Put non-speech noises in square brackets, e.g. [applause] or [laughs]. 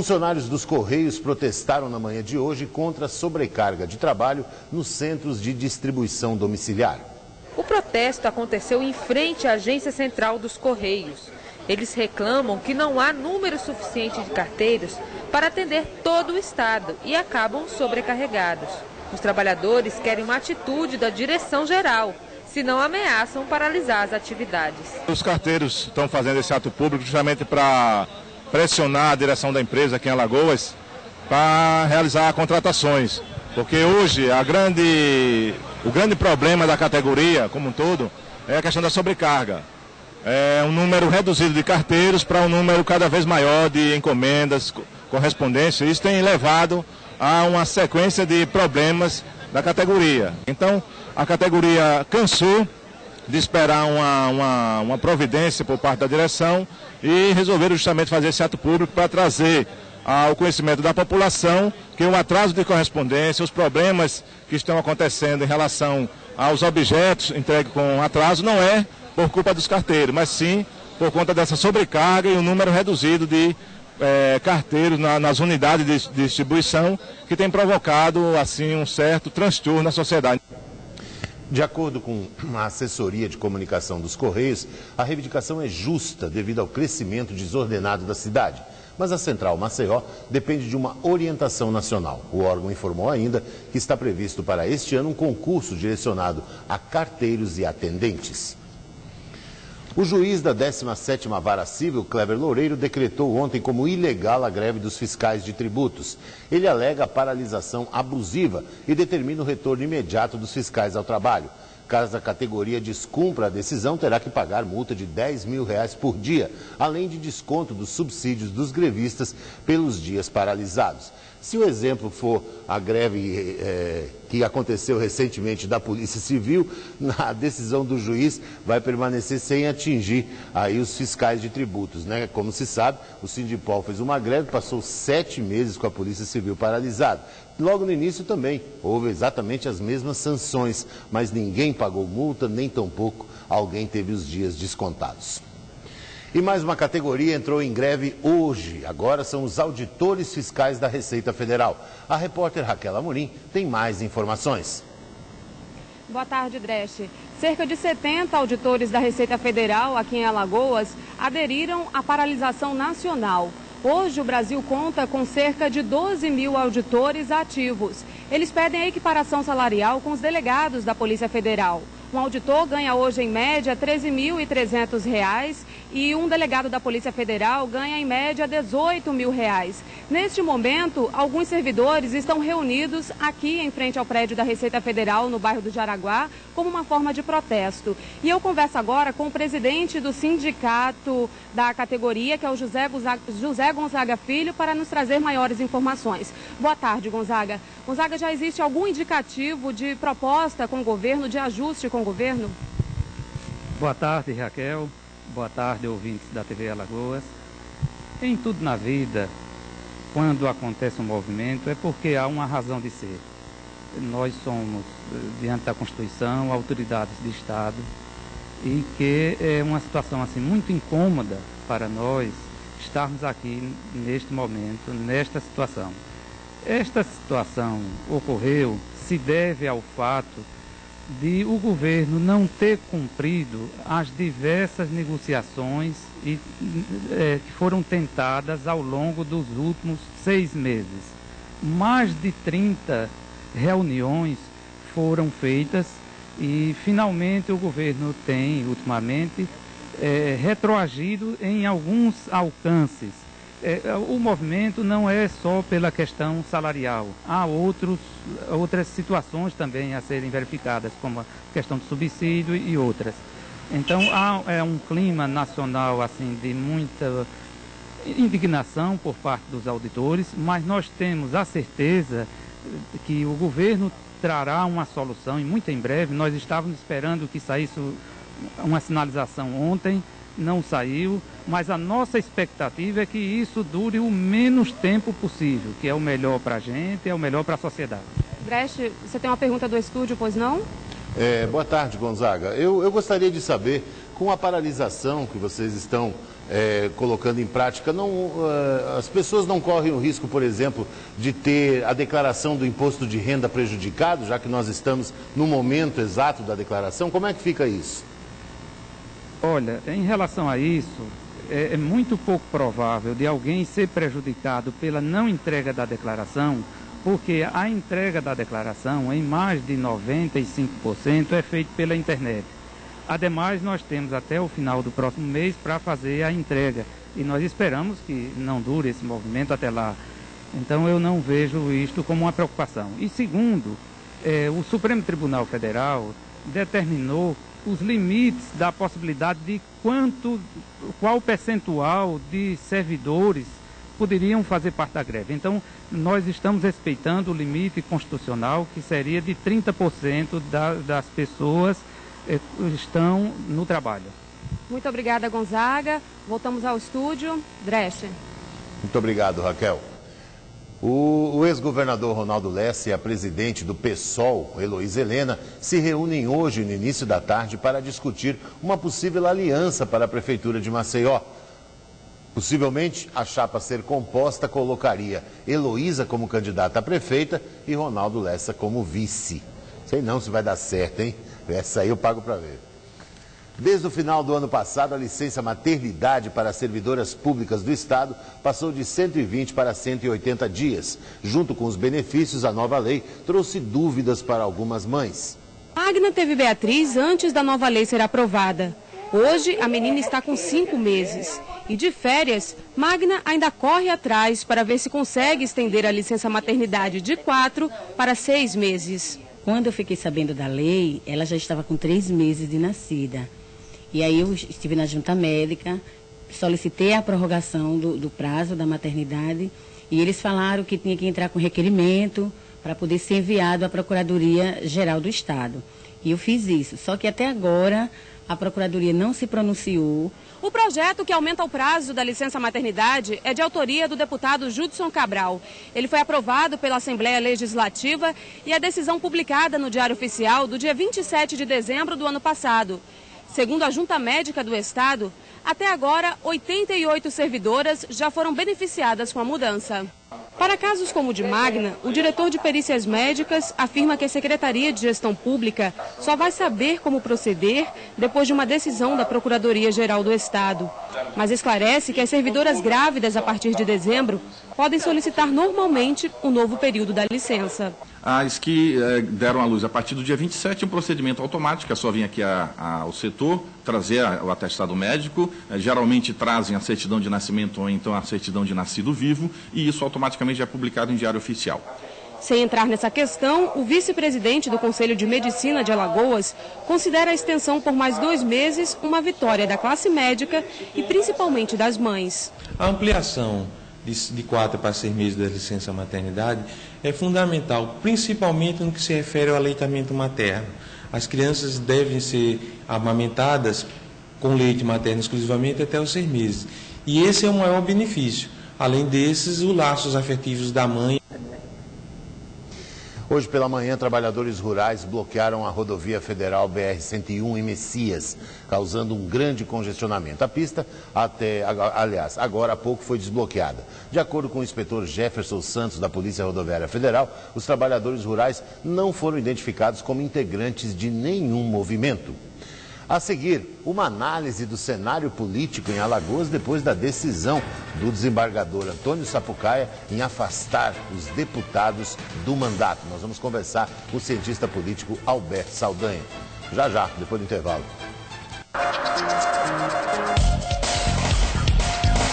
Funcionários dos Correios protestaram na manhã de hoje contra a sobrecarga de trabalho nos centros de distribuição domiciliar. O protesto aconteceu em frente à agência central dos Correios. Eles reclamam que não há número suficiente de carteiros para atender todo o estado e acabam sobrecarregados. Os trabalhadores querem uma atitude da direção geral, senão ameaçam paralisar as atividades. Os carteiros estão fazendo esse ato público justamente para pressionar a direção da empresa aqui em Alagoas para realizar contratações. Porque hoje grande, o grande problema da categoria como um todo é a questão da sobrecarga. É um número reduzido de carteiros para um número cada vez maior de encomendas, correspondência. Isso tem levado a uma sequência de problemas da categoria. Então, a categoria cansou de esperar uma, uma, uma providência por parte da direção e resolveram justamente fazer esse ato público para trazer ao conhecimento da população que o atraso de correspondência, os problemas que estão acontecendo em relação aos objetos entregues com atraso não é por culpa dos carteiros, mas sim por conta dessa sobrecarga e o um número reduzido de é, carteiros na, nas unidades de distribuição que tem provocado assim um certo transtorno na sociedade. De acordo com a assessoria de comunicação dos Correios, a reivindicação é justa devido ao crescimento desordenado da cidade. Mas a Central Maceió depende de uma orientação nacional. O órgão informou ainda que está previsto para este ano um concurso direcionado a carteiros e atendentes. O juiz da 17ª Vara Civil, Cleber Loureiro, decretou ontem como ilegal a greve dos fiscais de tributos. Ele alega paralisação abusiva e determina o retorno imediato dos fiscais ao trabalho. Caso a categoria descumpra a decisão, terá que pagar multa de 10 mil reais por dia, além de desconto dos subsídios dos grevistas pelos dias paralisados. Se o exemplo for a greve é, que aconteceu recentemente da Polícia Civil, [laughs] a decisão do juiz vai permanecer sem atingir aí os fiscais de tributos. Né? Como se sabe, o Sindipol fez uma greve, passou sete meses com a Polícia Civil paralisada. Logo no início também houve exatamente as mesmas sanções, mas ninguém pagou multa, nem tampouco alguém teve os dias descontados. E mais uma categoria entrou em greve hoje. Agora são os auditores fiscais da Receita Federal. A repórter Raquel Amorim tem mais informações. Boa tarde, Dresch. Cerca de 70 auditores da Receita Federal aqui em Alagoas aderiram à paralisação nacional. Hoje, o Brasil conta com cerca de 12 mil auditores ativos. Eles pedem a equiparação salarial com os delegados da Polícia Federal. Um auditor ganha hoje, em média, R$ 13.300 e um delegado da Polícia Federal ganha, em média, 18 mil reais. Neste momento, alguns servidores estão reunidos aqui em frente ao prédio da Receita Federal, no bairro do Jaraguá, como uma forma de protesto. E eu converso agora com o presidente do sindicato da categoria, que é o José Gonzaga, José Gonzaga Filho, para nos trazer maiores informações. Boa tarde, Gonzaga. Gonzaga, já existe algum indicativo de proposta com o governo, de ajuste com o governo? Boa tarde, Raquel. Boa tarde, ouvintes da TV Alagoas. Em tudo na vida, quando acontece um movimento, é porque há uma razão de ser. Nós somos, diante da Constituição, autoridades de Estado e que é uma situação assim muito incômoda para nós estarmos aqui neste momento, nesta situação. Esta situação ocorreu se deve ao fato de o governo não ter cumprido as diversas negociações e, é, que foram tentadas ao longo dos últimos seis meses. Mais de 30 reuniões foram feitas e finalmente o governo tem, ultimamente, é, retroagido em alguns alcances é, o movimento não é só pela questão salarial. Há outros, outras situações também a serem verificadas, como a questão do subsídio e outras. Então há é, um clima nacional assim de muita indignação por parte dos auditores, mas nós temos a certeza que o governo trará uma solução e muito em breve. Nós estávamos esperando que saísse uma sinalização ontem não saiu, mas a nossa expectativa é que isso dure o menos tempo possível, que é o melhor para a gente, é o melhor para a sociedade. Brecht, você tem uma pergunta do estúdio, pois não? É, boa tarde, Gonzaga. Eu, eu gostaria de saber com a paralisação que vocês estão é, colocando em prática, não, uh, as pessoas não correm o risco, por exemplo, de ter a declaração do imposto de renda prejudicado, já que nós estamos no momento exato da declaração? Como é que fica isso? Olha, em relação a isso, é, é muito pouco provável de alguém ser prejudicado pela não entrega da declaração, porque a entrega da declaração, em mais de 95%, é feita pela internet. Ademais, nós temos até o final do próximo mês para fazer a entrega e nós esperamos que não dure esse movimento até lá. Então, eu não vejo isto como uma preocupação. E segundo, é, o Supremo Tribunal Federal determinou os limites da possibilidade de quanto, qual percentual de servidores poderiam fazer parte da greve. Então, nós estamos respeitando o limite constitucional, que seria de 30% da, das pessoas eh, estão no trabalho. Muito obrigada, Gonzaga. Voltamos ao estúdio. Dresch. Muito obrigado, Raquel. O, o ex-governador Ronaldo Lessa e a presidente do PSOL, Heloísa Helena, se reúnem hoje no início da tarde para discutir uma possível aliança para a Prefeitura de Maceió. Possivelmente, a chapa a ser composta colocaria Heloísa como candidata a prefeita e Ronaldo Lessa como vice. Sei não se vai dar certo, hein? Essa aí eu pago para ver. Desde o final do ano passado, a licença maternidade para servidoras públicas do Estado passou de 120 para 180 dias. Junto com os benefícios, a nova lei trouxe dúvidas para algumas mães. Magna teve Beatriz antes da nova lei ser aprovada. Hoje, a menina está com cinco meses. E de férias, Magna ainda corre atrás para ver se consegue estender a licença maternidade de quatro para seis meses. Quando eu fiquei sabendo da lei, ela já estava com três meses de nascida. E aí eu estive na junta médica, solicitei a prorrogação do, do prazo da maternidade e eles falaram que tinha que entrar com requerimento para poder ser enviado à Procuradoria Geral do Estado. E eu fiz isso. Só que até agora a Procuradoria não se pronunciou. O projeto que aumenta o prazo da licença maternidade é de autoria do deputado Judson Cabral. Ele foi aprovado pela Assembleia Legislativa e a decisão publicada no Diário Oficial do dia 27 de dezembro do ano passado. Segundo a Junta Médica do Estado, até agora 88 servidoras já foram beneficiadas com a mudança. Para casos como o de Magna, o diretor de perícias médicas afirma que a Secretaria de Gestão Pública só vai saber como proceder depois de uma decisão da Procuradoria-Geral do Estado. Mas esclarece que as servidoras grávidas a partir de dezembro podem solicitar normalmente o um novo período da licença. As que eh, deram à luz a partir do dia 27, um procedimento automático, é só vir aqui a, a, ao setor, trazer a, o atestado médico, eh, geralmente trazem a certidão de nascimento ou então a certidão de nascido vivo, e isso automaticamente é publicado em Diário Oficial. Sem entrar nessa questão, o vice-presidente do Conselho de Medicina de Alagoas considera a extensão por mais dois meses uma vitória da classe médica e principalmente das mães. A ampliação de, quatro para seis meses da licença maternidade é fundamental, principalmente no que se refere ao aleitamento materno. As crianças devem ser amamentadas com leite materno exclusivamente até os seis meses. E esse é o maior benefício. Além desses, os laços afetivos da mãe Hoje pela manhã, trabalhadores rurais bloquearam a rodovia federal BR-101 em Messias, causando um grande congestionamento. A pista, até, aliás, agora há pouco foi desbloqueada. De acordo com o inspetor Jefferson Santos, da Polícia Rodoviária Federal, os trabalhadores rurais não foram identificados como integrantes de nenhum movimento. A seguir, uma análise do cenário político em Alagoas depois da decisão do desembargador Antônio Sapucaia em afastar os deputados do mandato. Nós vamos conversar com o cientista político Alberto Saldanha. Já já, depois do intervalo.